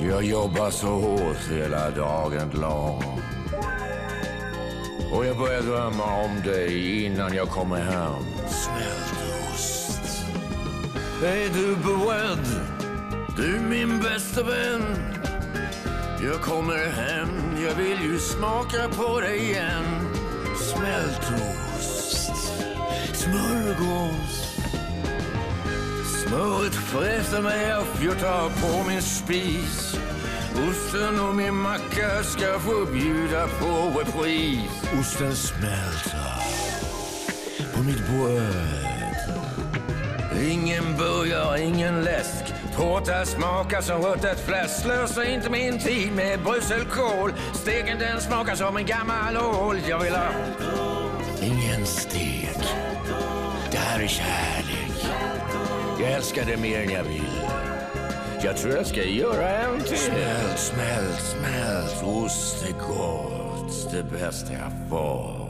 Jag jobbar så hårt hela dagen lång. Och jag börjar drömma om dig innan jag kommer hem. Smältost. Är du beredd? Du min bästa vän. Jag kommer hem, jag vill ju smaka på dig igen. Smöret fräser mig upp, jag tar på min spis. Osten och min macka ska få bjuda på repris. Osten smälter på mitt bröd. Ingen burgare, ingen läsk. Tårta smakar som ruttet fläsk. Slösa inte min tid med brysselkål. Steken den smakar som en gammal ål. Jag vill ha ingen stek. Det här är kärlek. Jag älskar det mer än jag vill. Jag tror jag ska göra en till. Smält, smält, smält. Ost är gott. Det bästa jag får.